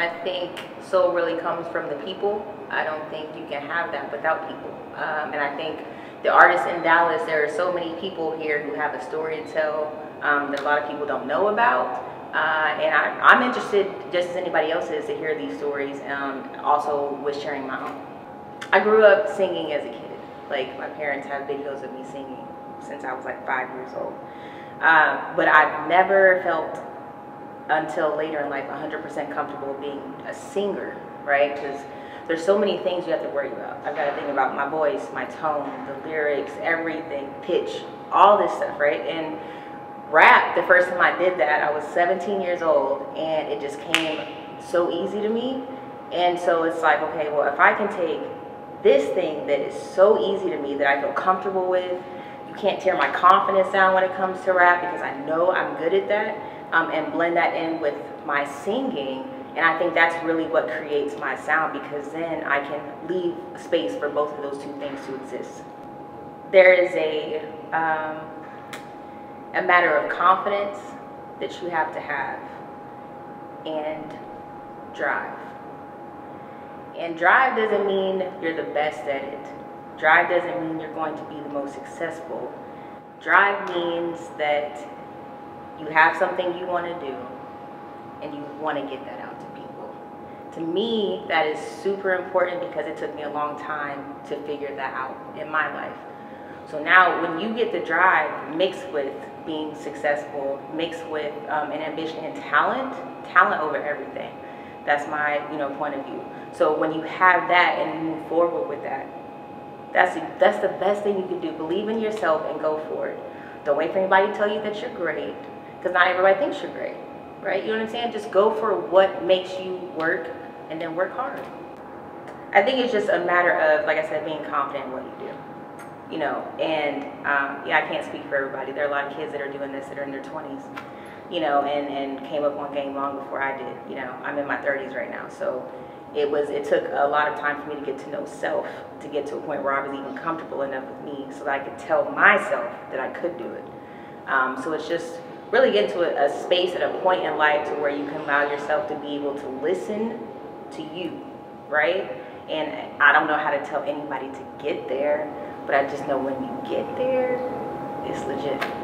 I think soul really comes from the people. I don't think you can have that without people. Um, and I think the artists in Dallas, there are so many people here who have a story to tell um, that a lot of people don't know about. Uh, and I, am interested, just as anybody else is, to hear these stories. Um, also with sharing my own. I grew up singing as a kid. Like my parents have videos of me singing since I was like five years old. Uh, but I've never felt until later in life 100% comfortable being a singer, right? Because there's so many things you have to worry about. I've got to think about my voice, my tone, the lyrics, everything, pitch, all this stuff, right? And rap, the first time I did that, I was 17 years old, and it just came so easy to me. And so it's like, okay, well, if I can take this thing that is so easy to me that I feel comfortable with, you can't tear my confidence down when it comes to rap because I know I'm good at that, um, and blend that in with my singing. And I think that's really what creates my sound because then I can leave space for both of those two things to exist. There is a um, a matter of confidence that you have to have and drive. And drive doesn't mean you're the best at it. Drive doesn't mean you're going to be the most successful. Drive means that you have something you want to do and you want to get that out to people. To me, that is super important because it took me a long time to figure that out in my life. So now when you get the drive mixed with being successful, mixed with um, an ambition and talent, talent over everything. That's my you know point of view. So when you have that and you move forward with that, that's that's the best thing you can do. Believe in yourself and go for it. Don't wait for anybody to tell you that you're great, because not everybody thinks you're great, right? You know what I'm saying? Just go for what makes you work, and then work hard. I think it's just a matter of, like I said, being confident in what you do you know, and um, yeah, I can't speak for everybody. There are a lot of kids that are doing this that are in their 20s, you know, and, and came up on game long before I did. You know, I'm in my 30s right now, so it was it took a lot of time for me to get to know self to get to a point where I was even comfortable enough with me so that I could tell myself that I could do it. Um, so it's just really get into a, a space at a point in life to where you can allow yourself to be able to listen to you, right? And I don't know how to tell anybody to get there but I just know when you get there, it's legit.